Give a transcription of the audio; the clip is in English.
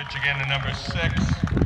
Pitch again to number six.